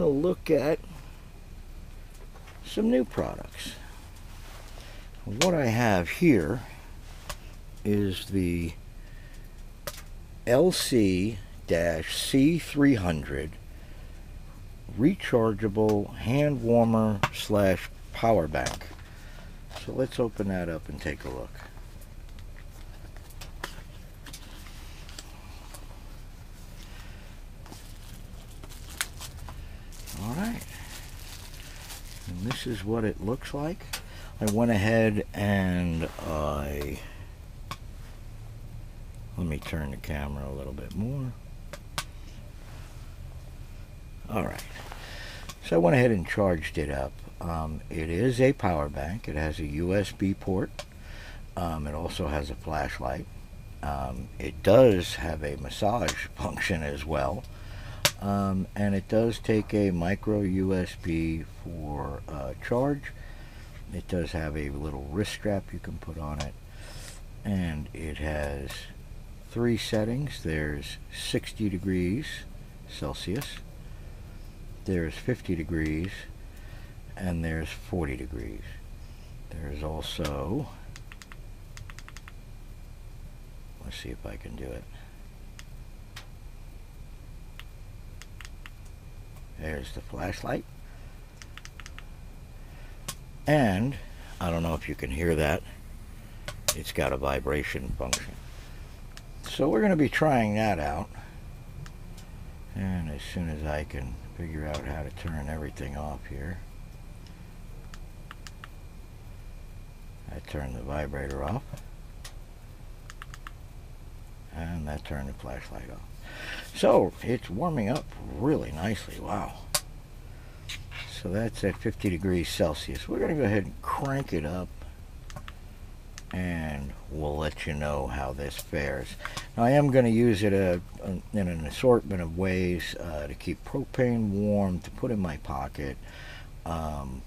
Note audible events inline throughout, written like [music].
to look at some new products. What I have here is the LC-C300 rechargeable hand warmer slash power bank. So let's open that up and take a look. All right. And this is what it looks like. I went ahead and I let me turn the camera a little bit more. All right. So I went ahead and charged it up. Um, it is a power bank. It has a USB port. Um, it also has a flashlight. Um, it does have a massage [laughs] function as well. Um, and it does take a micro USB for uh, charge. It does have a little wrist strap you can put on it. And it has three settings. There's 60 degrees Celsius, there's 50 degrees, and there's 40 degrees. There's also, let's see if I can do it. There's the flashlight. And, I don't know if you can hear that, it's got a vibration function. So we're going to be trying that out. And as soon as I can figure out how to turn everything off here, I turn the vibrator off. And that turned the flashlight off. So it's warming up really nicely. Wow. So that's at 50 degrees Celsius. We're going to go ahead and crank it up and we'll let you know how this fares. Now, I am going to use it uh, in an assortment of ways uh, to keep propane warm, to put in my pocket. Um,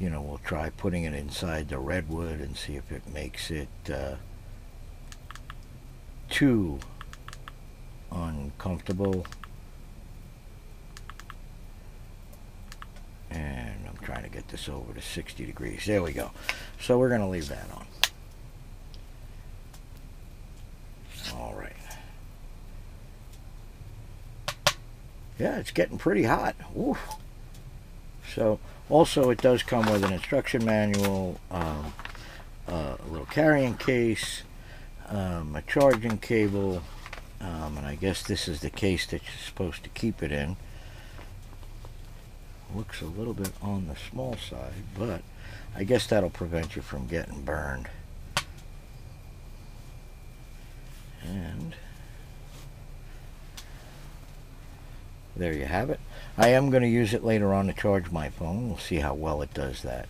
you know, we'll try putting it inside the redwood and see if it makes it uh, too uncomfortable. And I'm trying to get this over to 60 degrees. There we go. So we're going to leave that on. All right. Yeah, it's getting pretty hot. Oof. So also it does come with an instruction manual, um, uh, a little carrying case, um, a charging cable, um, and I guess this is the case that you're supposed to keep it in. Looks a little bit on the small side, but I guess that'll prevent you from getting burned. And there you have it. I am going to use it later on to charge my phone. We'll see how well it does that.